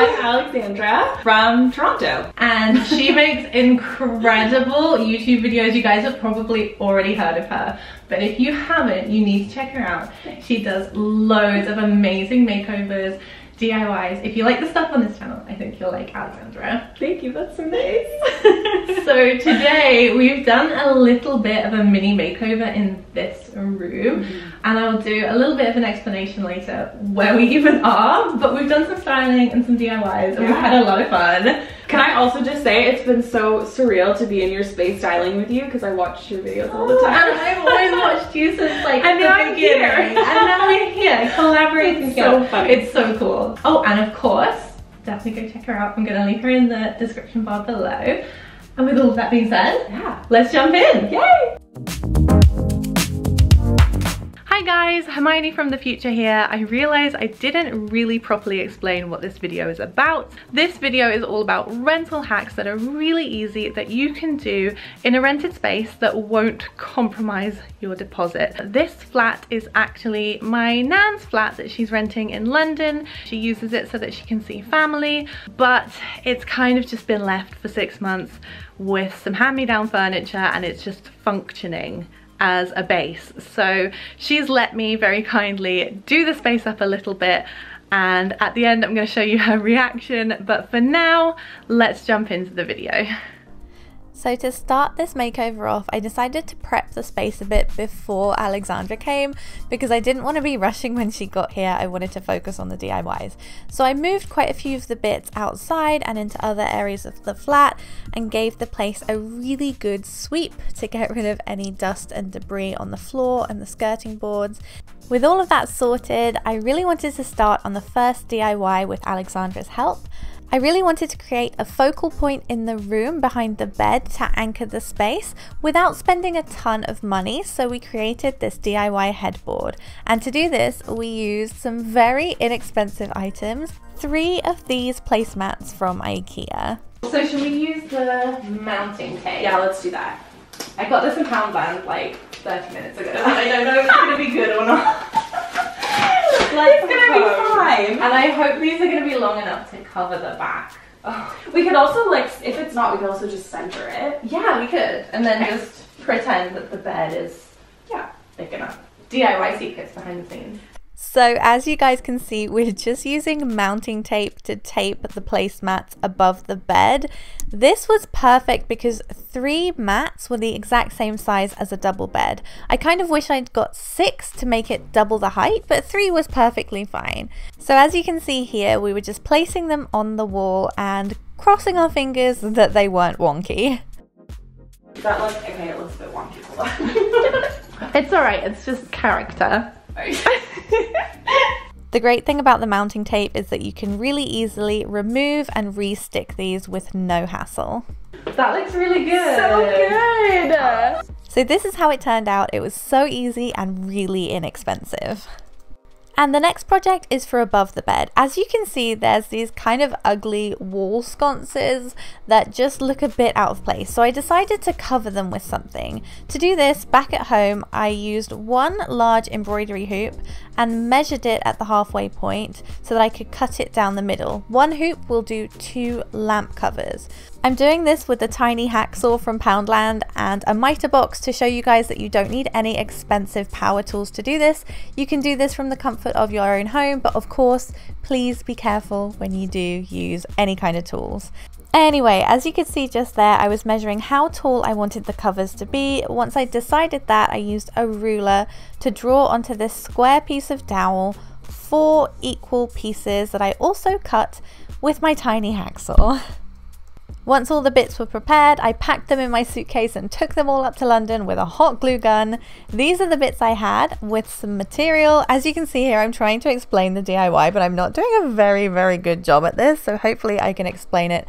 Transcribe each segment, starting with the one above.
I'm Alexandra from Toronto. And she makes incredible YouTube videos. You guys have probably already heard of her. But if you haven't, you need to check her out. She does loads of amazing makeovers DIYs. If you like the stuff on this channel, I think you'll like Alexandra. Thank you, that's so nice. so today we've done a little bit of a mini makeover in this room mm -hmm. and I'll do a little bit of an explanation later where we even are, but we've done some styling and some DIYs and yeah. we've had a lot of fun. Can I also just say it's been so surreal to be in your space styling with you because I watch your videos all the oh, time. and I've always watched you since like and the beginning. and now we're here collaborating. It's so funny. It's so cool. Oh, and of course, definitely go check her out. I'm gonna leave her in the description bar below. And with all of that being said, yeah, let's jump in. Yay! Hi guys, Hermione from the future here. I realize I didn't really properly explain what this video is about. This video is all about rental hacks that are really easy that you can do in a rented space that won't compromise your deposit. This flat is actually my nan's flat that she's renting in London. She uses it so that she can see family, but it's kind of just been left for six months with some hand-me-down furniture and it's just functioning as a base. So she's let me very kindly do the space up a little bit and at the end I'm going to show you her reaction but for now let's jump into the video. So to start this makeover off, I decided to prep the space a bit before Alexandra came because I didn't want to be rushing when she got here. I wanted to focus on the DIYs. So I moved quite a few of the bits outside and into other areas of the flat and gave the place a really good sweep to get rid of any dust and debris on the floor and the skirting boards. With all of that sorted, I really wanted to start on the first DIY with Alexandra's help I really wanted to create a focal point in the room behind the bed to anchor the space without spending a ton of money, so we created this DIY headboard. And to do this, we used some very inexpensive items, three of these placemats from IKEA. So should we use the mounting tape? Yeah, let's do that. I got this in Poundland like 30 minutes ago. I don't know if it's gonna be good or not. Like it's gonna be fine. And I hope these are gonna be long enough to cover the back. Oh. We could also like, if it's not, we could also just center it. Yeah, we could. And then just pretend that the bed is, yeah, big enough. DIY secrets behind the scenes. So as you guys can see, we're just using mounting tape to tape the placemats above the bed. This was perfect because three mats were the exact same size as a double bed. I kind of wish I'd got six to make it double the height, but three was perfectly fine. So as you can see here, we were just placing them on the wall and crossing our fingers that they weren't wonky. That looks, okay, it looks a bit wonky, it's alright, it's just character. the great thing about the mounting tape is that you can really easily remove and re-stick these with no hassle. That looks really good. So good. So this is how it turned out. It was so easy and really inexpensive. And the next project is for above the bed. As you can see, there's these kind of ugly wall sconces that just look a bit out of place. So I decided to cover them with something. To do this, back at home, I used one large embroidery hoop and measured it at the halfway point so that I could cut it down the middle. One hoop will do two lamp covers. I'm doing this with a tiny hacksaw from Poundland and a mitre box to show you guys that you don't need any expensive power tools to do this. You can do this from the comfort of your own home, but of course, please be careful when you do use any kind of tools. Anyway, as you could see just there, I was measuring how tall I wanted the covers to be. Once I decided that, I used a ruler to draw onto this square piece of dowel four equal pieces that I also cut with my tiny hacksaw. Once all the bits were prepared, I packed them in my suitcase and took them all up to London with a hot glue gun. These are the bits I had with some material. As you can see here, I'm trying to explain the DIY, but I'm not doing a very, very good job at this, so hopefully I can explain it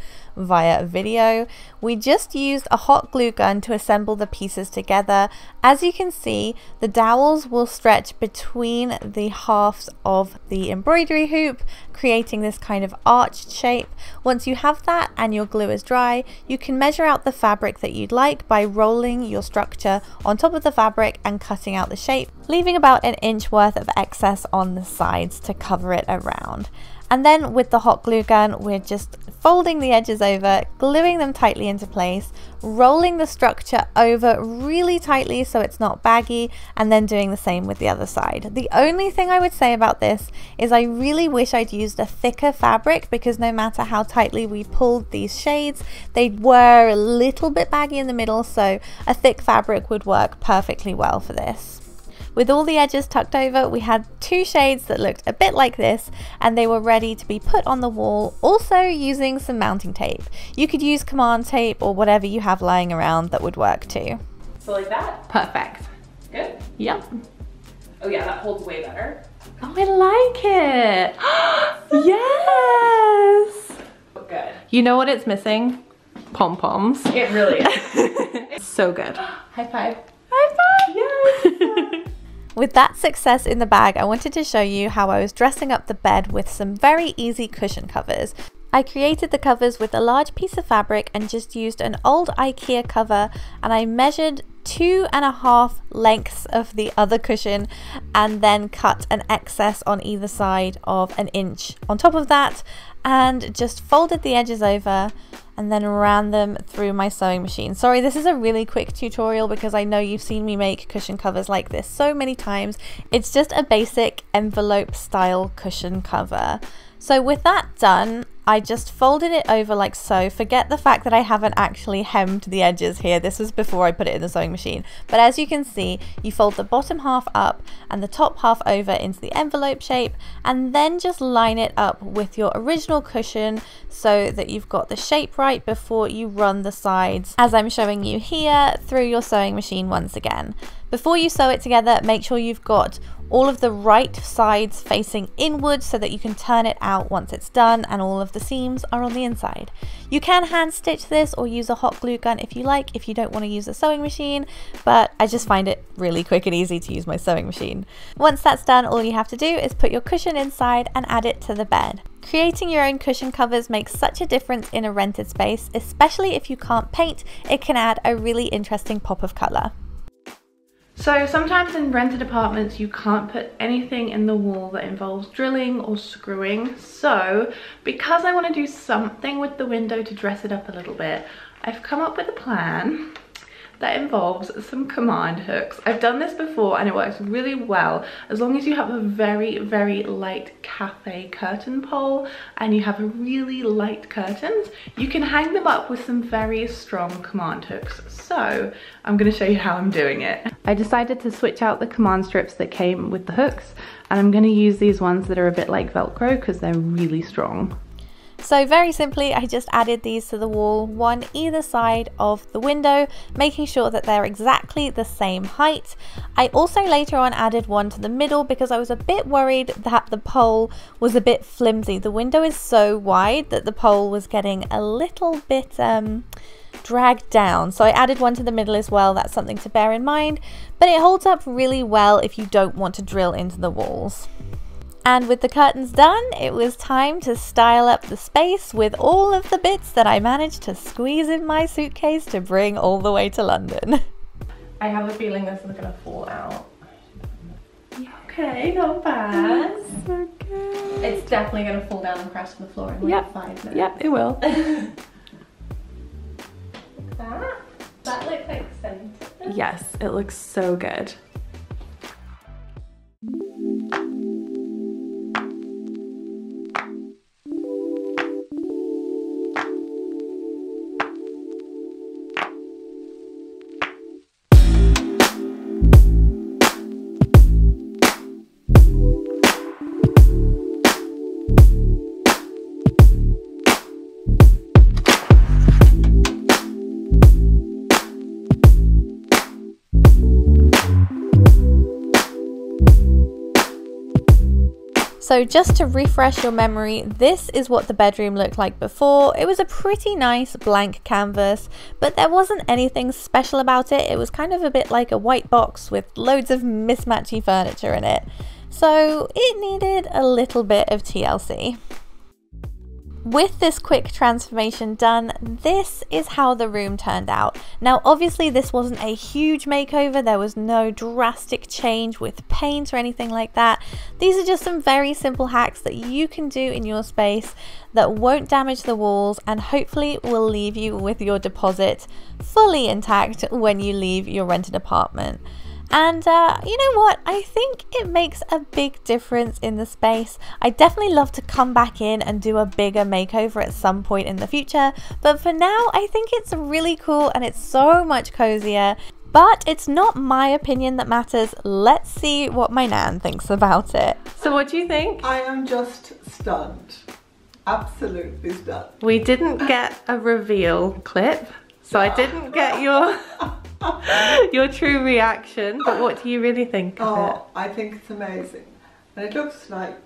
via a video. We just used a hot glue gun to assemble the pieces together. As you can see, the dowels will stretch between the halves of the embroidery hoop, creating this kind of arched shape. Once you have that and your glue is dry, you can measure out the fabric that you'd like by rolling your structure on top of the fabric and cutting out the shape, leaving about an inch worth of excess on the sides to cover it around. And then with the hot glue gun, we're just folding the edges over, gluing them tightly into place, rolling the structure over really tightly so it's not baggy, and then doing the same with the other side. The only thing I would say about this is I really wish I'd used a thicker fabric because no matter how tightly we pulled these shades, they were a little bit baggy in the middle, so a thick fabric would work perfectly well for this. With all the edges tucked over, we had two shades that looked a bit like this and they were ready to be put on the wall, also using some mounting tape. You could use command tape or whatever you have lying around that would work too. So like that? Perfect. Good? Yep. Oh yeah, that holds way better. Oh, I like it. yes. Good. You know what it's missing? Pom-poms. It really is. so good. High five. High five. With that success in the bag, I wanted to show you how I was dressing up the bed with some very easy cushion covers. I created the covers with a large piece of fabric and just used an old IKEA cover and I measured two and a half lengths of the other cushion and then cut an excess on either side of an inch on top of that and just folded the edges over and then ran them through my sewing machine. Sorry, this is a really quick tutorial because I know you've seen me make cushion covers like this so many times. It's just a basic envelope style cushion cover. So with that done, I just folded it over like so. Forget the fact that I haven't actually hemmed the edges here. This was before I put it in the sewing machine. But as you can see, you fold the bottom half up and the top half over into the envelope shape and then just line it up with your original cushion so that you've got the shape right before you run the sides as I'm showing you here through your sewing machine once again. Before you sew it together, make sure you've got all of the right sides facing inward so that you can turn it out once it's done and all of the seams are on the inside. You can hand stitch this or use a hot glue gun if you like if you don't want to use a sewing machine but I just find it really quick and easy to use my sewing machine. Once that's done all you have to do is put your cushion inside and add it to the bed. Creating your own cushion covers makes such a difference in a rented space, especially if you can't paint, it can add a really interesting pop of colour. So sometimes in rented apartments you can't put anything in the wall that involves drilling or screwing. So because I want to do something with the window to dress it up a little bit, I've come up with a plan that involves some command hooks. I've done this before and it works really well as long as you have a very, very light cafe curtain pole and you have really light curtains, you can hang them up with some very strong command hooks. So I'm gonna show you how I'm doing it. I decided to switch out the command strips that came with the hooks and I'm gonna use these ones that are a bit like Velcro because they're really strong. So very simply, I just added these to the wall, one either side of the window, making sure that they're exactly the same height. I also later on added one to the middle because I was a bit worried that the pole was a bit flimsy. The window is so wide that the pole was getting a little bit um, dragged down. So I added one to the middle as well, that's something to bear in mind. But it holds up really well if you don't want to drill into the walls. And with the curtains done, it was time to style up the space with all of the bits that I managed to squeeze in my suitcase to bring all the way to London. I have a feeling this is gonna fall out. Okay, not bad. Okay. It's definitely gonna fall down and crash to the floor in like Yep. five minutes. Yep, it will. That, that looks like centered. yes, it looks so good. So just to refresh your memory, this is what the bedroom looked like before. It was a pretty nice blank canvas, but there wasn't anything special about it. It was kind of a bit like a white box with loads of mismatchy furniture in it. So it needed a little bit of TLC. With this quick transformation done, this is how the room turned out. Now obviously this wasn't a huge makeover, there was no drastic change with paint or anything like that. These are just some very simple hacks that you can do in your space that won't damage the walls and hopefully will leave you with your deposit fully intact when you leave your rented apartment. And uh, you know what? I think it makes a big difference in the space. I definitely love to come back in and do a bigger makeover at some point in the future, but for now, I think it's really cool and it's so much cozier. But it's not my opinion that matters. Let's see what my nan thinks about it. So, what do you think? I am just stunned. Absolutely stunned. We didn't get a reveal clip, so I didn't get your your true reaction. But what do you really think of Oh, it? I think it's amazing. And it looks like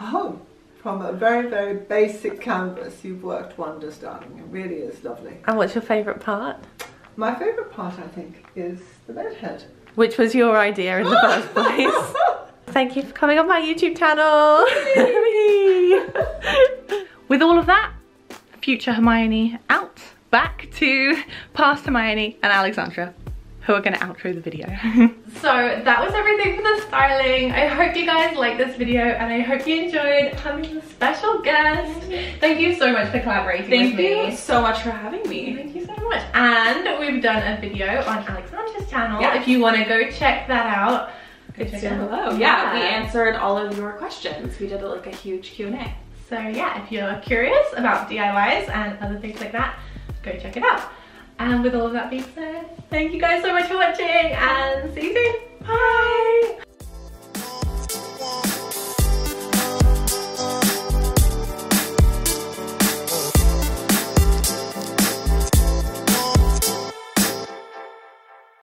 a home. From a very, very basic canvas, you've worked wonders, darling. It really is lovely. And what's your favourite part? My favourite part, I think, is the bedhead. Which was your idea in the first place. Thank you for coming on my YouTube channel. With all of that, future Hermione out, to past Hermione and Alexandra, who are gonna outro the video. so that was everything for the styling. I hope you guys liked this video and I hope you enjoyed having a special guest. Thank you so much for collaborating Thank with me. you so much for having me. Thank you so much. And we've done a video on Alexandra's channel. Yeah. If you want to go check that out, go It's check down it out. below. Yeah, we answered all of your questions. We did like a huge Q&A. So yeah, if you're curious about DIYs and other things like that, go check it out. And with all of that being said, thank you guys so much for watching and see you soon. Bye!